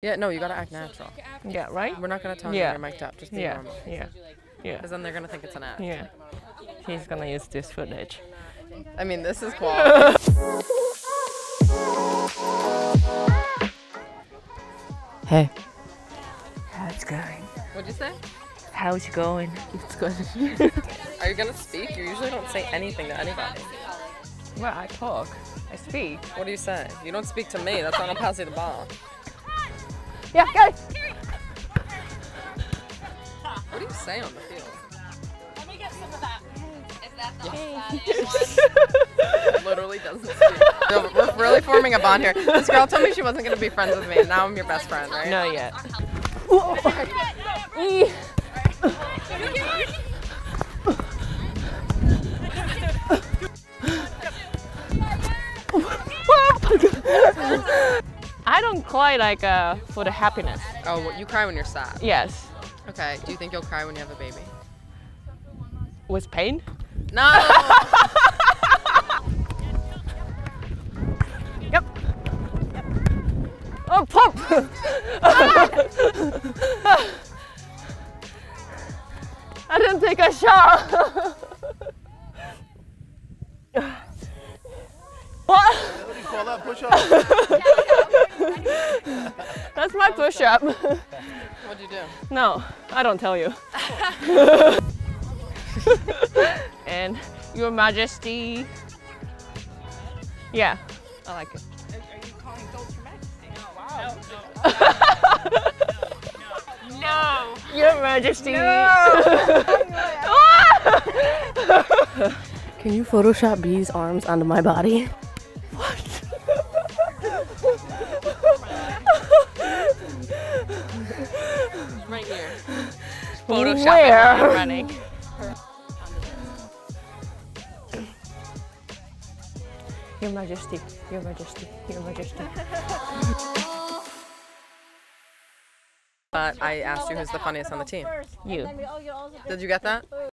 Yeah, no, you gotta act natural. Yeah, right? We're not gonna tell them Yeah. you're mic'd up. Just be Yeah, normal. yeah, yeah, Because then they're gonna think it's an act. yeah. He's gonna use this footage. I mean, this is quality. hey. How's it going? What'd you say? How's it going? It's good. Are you gonna speak? You usually don't say anything to anybody. Well, I talk. I speak. What do you say? You don't speak to me. That's why I don't pass you the ball. Yeah, go! What do you say on the field? Let me get some of that. Is that the Literally doesn't speak. No, we're really forming a bond here. This girl told me she wasn't gonna be friends with me, and now I'm your best friend, right? Not yet. I don't cry like uh, for the happiness. Oh, well, you cry when you're sad. Yes. Okay. Do you think you'll cry when you have a baby? With pain? No. Yep. Oh, pop! I didn't take a shot. what? do you Call that push up. That's my push-up. What'd you do? No, I don't tell you. and Your Majesty. Yeah, I like it. Are, are you calling gold your majesty? No. Your Majesty. Can you Photoshop B's arms onto my body? Right Photoshop Where? running. Your Majesty, Your Majesty, Your Majesty. But I asked you who's the funniest on the team. You. Did you get that?